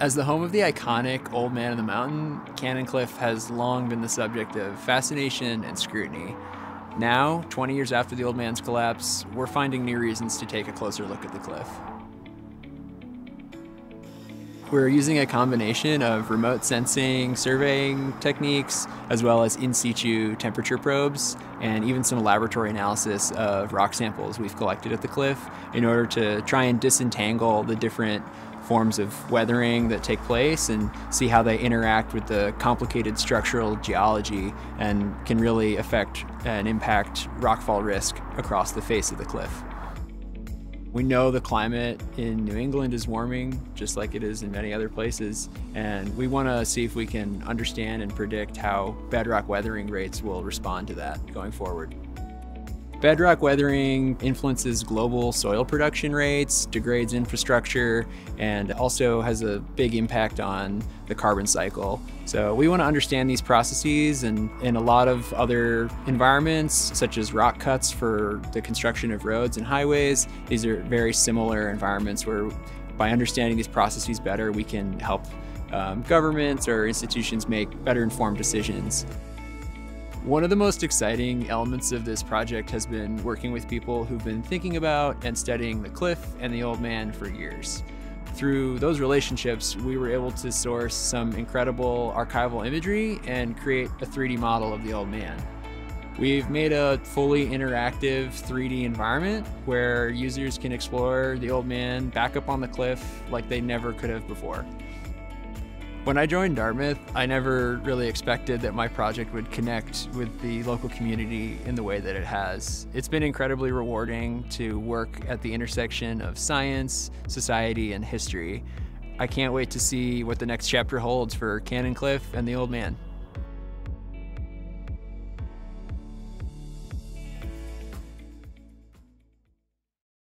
As the home of the iconic Old Man of the Mountain, Cannon Cliff has long been the subject of fascination and scrutiny. Now, 20 years after the Old Man's collapse, we're finding new reasons to take a closer look at the cliff. We're using a combination of remote sensing surveying techniques, as well as in situ temperature probes, and even some laboratory analysis of rock samples we've collected at the cliff in order to try and disentangle the different forms of weathering that take place and see how they interact with the complicated structural geology and can really affect and impact rockfall risk across the face of the cliff. We know the climate in New England is warming, just like it is in many other places, and we want to see if we can understand and predict how bedrock weathering rates will respond to that going forward. Bedrock weathering influences global soil production rates, degrades infrastructure, and also has a big impact on the carbon cycle. So we want to understand these processes and in a lot of other environments, such as rock cuts for the construction of roads and highways, these are very similar environments where by understanding these processes better, we can help um, governments or institutions make better informed decisions. One of the most exciting elements of this project has been working with people who've been thinking about and studying the cliff and the old man for years. Through those relationships, we were able to source some incredible archival imagery and create a 3D model of the old man. We've made a fully interactive 3D environment where users can explore the old man back up on the cliff like they never could have before. When I joined Dartmouth, I never really expected that my project would connect with the local community in the way that it has. It's been incredibly rewarding to work at the intersection of science, society, and history. I can't wait to see what the next chapter holds for Cannon Cliff and the Old Man.